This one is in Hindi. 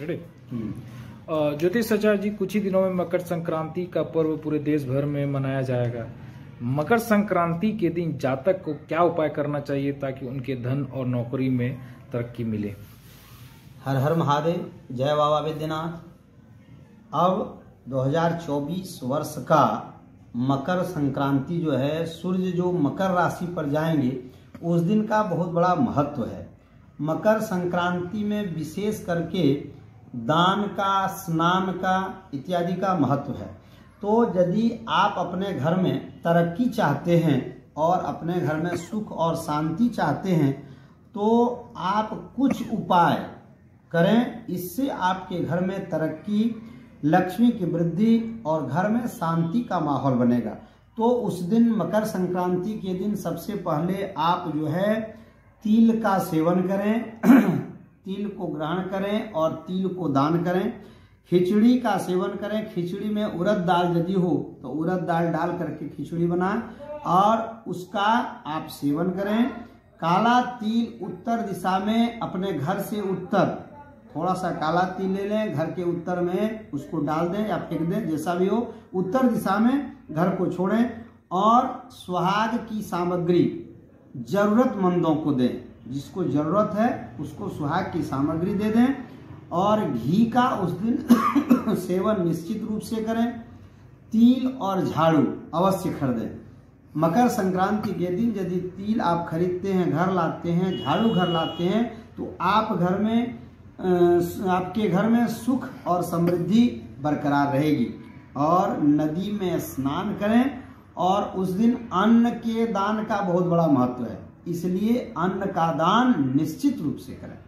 रेडी हम्म। ज्योतिष आचार्य जी कुछ ही दिनों में मकर संक्रांति का पर्व पूरे देश भर में मनाया जाएगा। मकर संक्रांति के दिन जातक को क्या उपाय करना चाहिए ताकि उनके धन और नौकरी में तरक्की मिले? हर हर महादेव जय बाबा विद्यनाथ। अब 2024 वर्ष का मकर संक्रांति जो है सूर्य जो मकर राशि पर जाएँगे उस दिन का बहुत बड़ा महत्व है। मकर संक्रांति में विशेष करके दान का, स्नान का इत्यादि का महत्व है। तो यदि आप अपने घर में तरक्की चाहते हैं और अपने घर में सुख और शांति चाहते हैं तो आप कुछ उपाय करें। इससे आपके घर में तरक्की, लक्ष्मी की वृद्धि और घर में शांति का माहौल बनेगा। तो उस दिन मकर संक्रांति के दिन सबसे पहले आप जो है, तिल का सेवन करें। तिल को ग्रहण करें और तिल को दान करें। खिचड़ी का सेवन करें। खिचड़ी में उड़द दाल यदि हो तो उड़द दाल डाल करके खिचड़ी बनाएँ और उसका आप सेवन करें। काला तिल उत्तर दिशा में अपने घर से उत्तर, थोड़ा सा काला तिल ले लें, घर के उत्तर में उसको डाल दें या फेंक दें, जैसा भी हो। उत्तर दिशा में घर को छोड़ें और सुहाग की सामग्री जरूरतमंदों को दें। जिसको ज़रूरत है, उसको सुहाग की सामग्री दे दें और घी का उस दिन सेवन निश्चित रूप से करें। तिल और झाड़ू अवश्य खरीदें। मकर संक्रांति के दिन यदि तिल आप खरीदते हैं, घर लाते हैं, झाड़ू घर लाते हैं तो आप घर में आपके घर में सुख और समृद्धि बरकरार रहेगी। और नदी में स्नान करें और उस दिन अन्न के दान का बहुत बड़ा महत्व है। इसलिए अन्न का दान निश्चित रूप से करें।